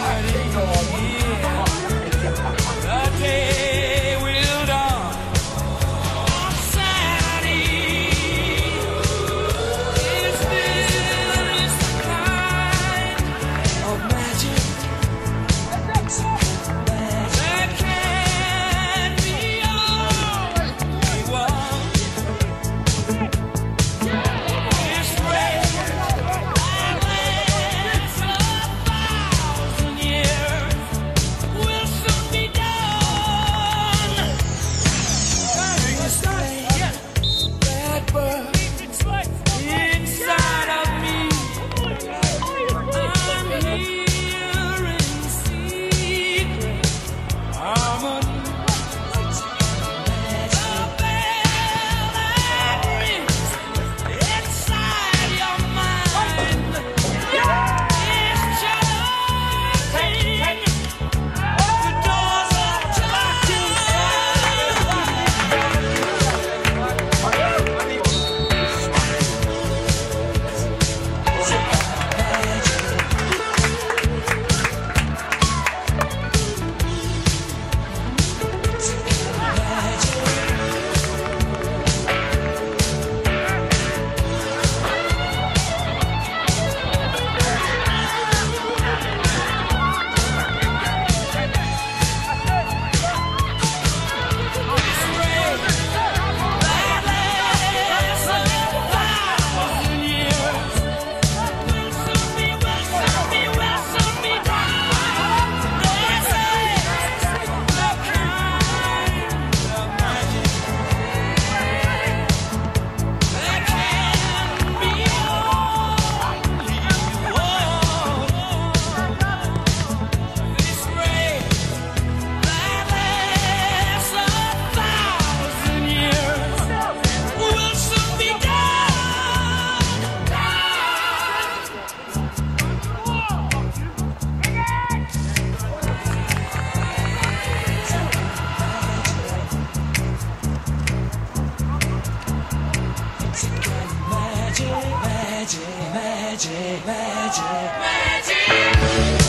the 매직 매직. 매직